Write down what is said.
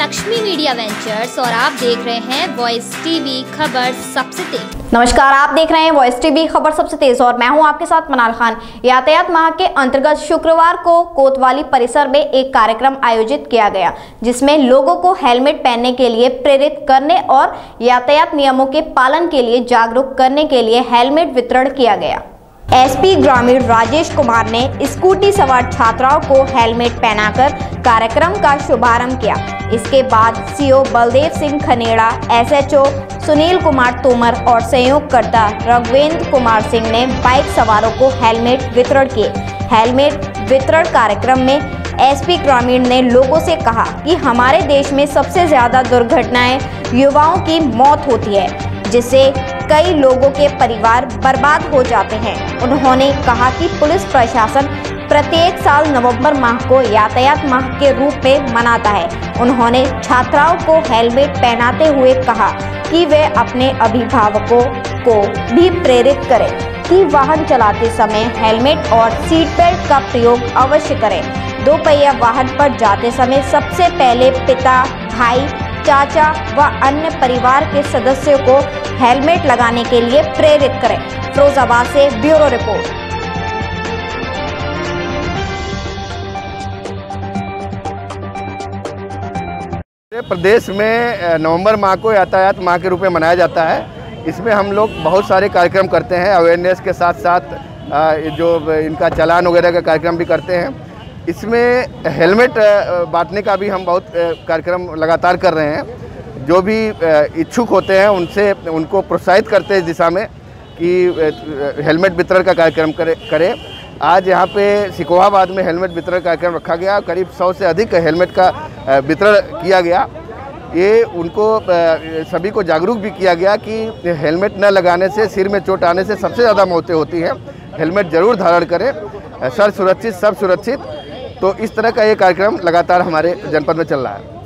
Lakshmi media ventures और आप देख रहे हैं वॉइस टीवी खबर सबसे तेज। नमस्कार, आप देख रहे हैं वॉइस टीवी खबर सबसे तेज और मैं हूँ आपके साथ मनाल खान। यातायात माह के अंतर्गत शुक्रवार को कोतवाली परिसर में एक कार्यक्रम आयोजित किया गया, जिसमें लोगों को हेलमेट पहनने के लिए प्रेरित करने और यातायात नियमों के पालन के लिए जागरूक करने के लिए हेलमेट वितरण किया गया। एसपी ग्रामीण राजेश कुमार ने स्कूटी सवार छात्राओं को हेलमेट पहनाकर कार्यक्रम का शुभारंभ किया। इसके बाद सीओ बलदेव सिंह खनेड़ा, एसएचओ सुनील कुमार तोमर और संयोगकर्ता रघुवेंद्र कुमार सिंह ने बाइक सवारों को हेलमेट वितरण किए। हेलमेट वितरण कार्यक्रम में एसपी ग्रामीण ने लोगों से कहा कि हमारे देश में सबसे ज़्यादा दुर्घटनाएँ युवाओं की मौत होती है, जिससे कई लोगों के परिवार बर्बाद हो जाते हैं। उन्होंने कहा कि पुलिस प्रशासन प्रत्येक साल नवंबर माह को यातायात माह के रूप में मनाता है। उन्होंने छात्राओं को हेलमेट पहनाते हुए कहा कि वे अपने अभिभावकों को भी प्रेरित करें कि वाहन चलाते समय हेलमेट और सीट बेल्ट का प्रयोग अवश्य करें। दो पहिया वाहन पर जाते समय सबसे पहले पिता, भाई, चाचा व अन्य परिवार के सदस्यों को हेलमेट लगाने के लिए प्रेरित करें। फिरोजाबाद से ब्यूरो रिपोर्ट। प्रदेश में नवंबर माह को यातायात माह के रूप में मनाया जाता है। इसमें हम लोग बहुत सारे कार्यक्रम करते हैं अवेयरनेस के साथ साथ जो इनका चलान वगैरह का कार्यक्रम भी करते हैं। इसमें हेलमेट बांटने का भी हम बहुत कार्यक्रम लगातार कर रहे हैं। जो भी इच्छुक होते हैं, उनसे, उनको प्रोत्साहित करते हैं इस दिशा में कि हेलमेट वितरण का कार्यक्रम करे, करें। आज यहाँ पे सिकोहाबाद में हेलमेट वितरण कार्यक्रम रखा गया। करीब सौ से अधिक हेलमेट का वितरण किया गया। ये उनको सभी को जागरूक भी किया गया कि हेलमेट न लगाने से, सिर में चोट आने से सबसे ज़्यादा मौतें होती हैं। हेलमेट ज़रूर धारण करें। सर सुरक्षित, सब सुरक्षित। तो इस तरह का ये कार्यक्रम लगातार हमारे जनपद में चल रहा है।